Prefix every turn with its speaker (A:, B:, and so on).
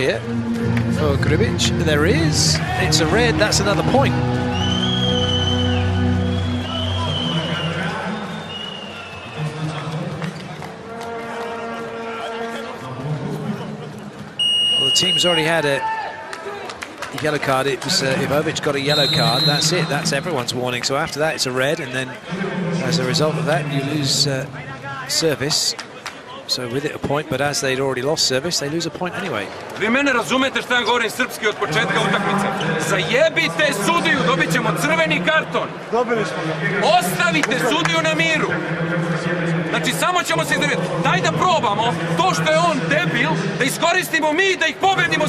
A: here for Grbic. There is. It's a red. That's another point. Well, the team's already had a yellow card. It was uh, Ivovic got a yellow card. That's it. That's everyone's warning. So after that, it's a red, and then as a result of that, you lose uh, service. So with it a point, but as they'd already lost service, they lose a point anyway.
B: Vi mene razumete šta ja govorim srpski od početka utakmice? Zajebite sudiju, dobit ćemo crveni karton.
C: Dobili smo ga.
B: Ostavite sudiju na miru. Znači, samo ćemo se iznerviti. Daj da probamo to što je on debil, da iskoristimo mi i da ih pobedimo